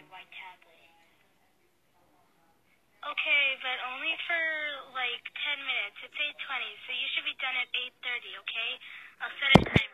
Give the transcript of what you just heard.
recorded by tablet. Okay, but only for like 10 minutes. It's 8:20, so you should be done at 8:30, okay? I'll set a timer.